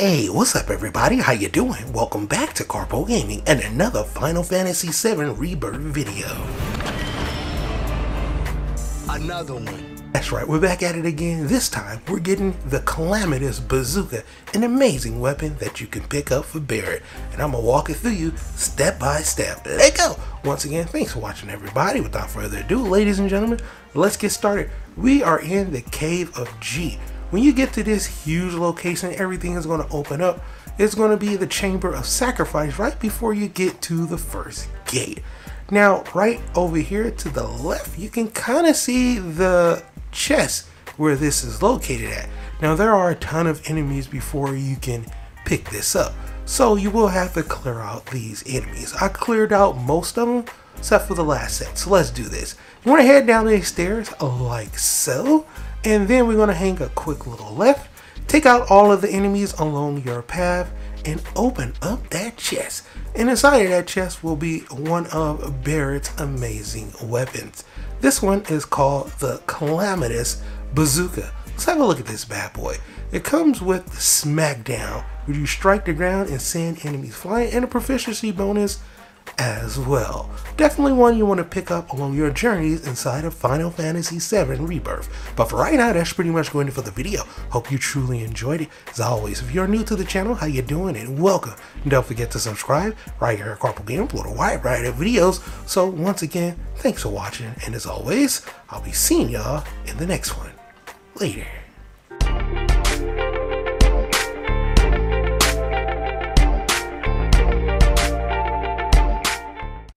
Hey, what's up everybody? How you doing? Welcome back to Karpo Gaming and another Final Fantasy VII Rebirth video. Another one. That's right, we're back at it again. This time, we're getting the Calamitous Bazooka, an amazing weapon that you can pick up for Barret. And I'm gonna walk it through you step by step. Let go! Once again, thanks for watching everybody. Without further ado, ladies and gentlemen, let's get started. We are in the Cave of Gi. When you get to this huge location, everything is gonna open up. It's gonna be the Chamber of Sacrifice right before you get to the first gate. Now, right over here to the left, you can kind of see the chest where this is located at. Now there are a ton of enemies before you can pick this up. So you will have to clear out these enemies. I cleared out most of them except for the last set. So let's do this. You want to head down these stairs oh, like so. And then we're going to hang a quick little left. Take out all of the enemies along your path and open up that chest. And inside of that chest will be one of Barret's amazing weapons. This one is called the Calamitous Bazooka. Let's have a look at this bad boy. It comes with Smackdown, where you strike the ground and send enemies flying, and a proficiency bonus as well. Definitely one you want to pick up along your journeys inside of Final Fantasy VII Rebirth. But for right now, that's pretty much going to for the video. Hope you truly enjoyed it. As always, if you're new to the channel, how you doing and welcome. And don't forget to subscribe right here at Karpo Game for a wide variety of videos. So once again, thanks for watching. And as always, I'll be seeing y'all in the next one. Later.